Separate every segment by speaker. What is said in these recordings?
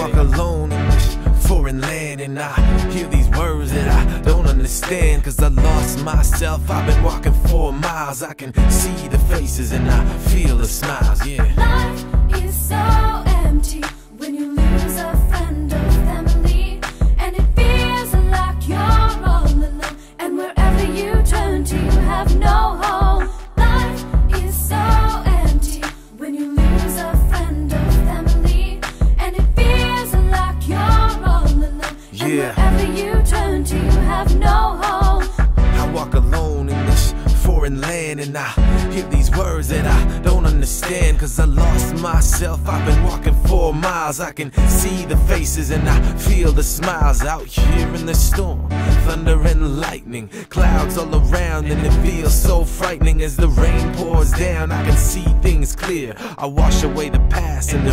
Speaker 1: walk alone in this foreign land and I hear these words that I don't understand. Cause I lost myself. I've been walking for miles. I can see the faces and I feel the smiles. Yeah.
Speaker 2: Life is so
Speaker 1: Yeah.
Speaker 2: wherever you turn to, you have no home.
Speaker 1: I walk alone in this foreign land and I hear these words that I don't understand. Cause I lost myself. I've been walking for miles. I can see the faces and I feel the smiles out here in the storm. Thunder and lightning, clouds all around, and it feels so frightening as the rain pours down. I can see things clear. I wash away the past and the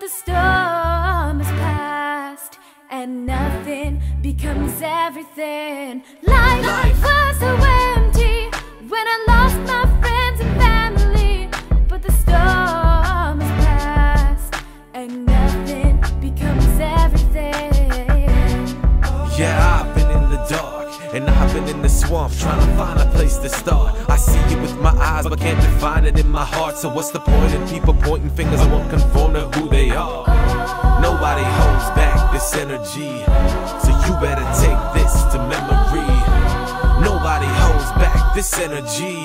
Speaker 2: the storm is past and nothing becomes everything. Life,
Speaker 1: Life.
Speaker 2: was so empty when I lost my friends and family. But the storm is past and nothing becomes everything.
Speaker 1: Yeah, I've been in the dark, and I've been in the swamp trying to find a place to start. I see it with my but can't define it in my heart. So what's the point in people pointing fingers? I won't conform to who they are. Nobody holds back this energy, so you better take this to memory. Nobody holds back this energy,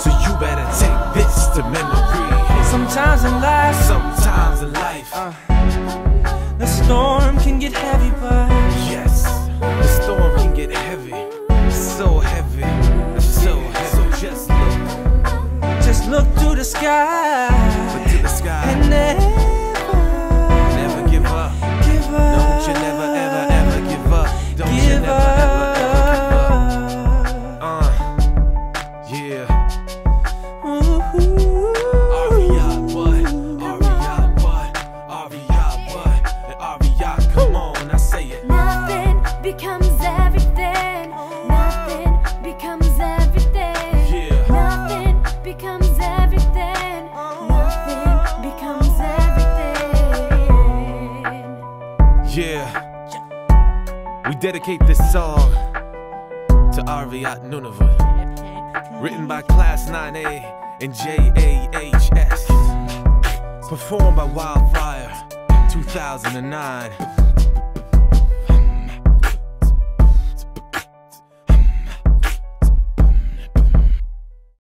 Speaker 1: so you better take this to memory.
Speaker 3: Sometimes in life,
Speaker 1: Sometimes in life, uh, the storm can get heavy,
Speaker 2: but
Speaker 1: Yeah. We dedicate this song to Arviat Nunavut. Written by Class 9A and JAHS. Performed by Wildfire 2009.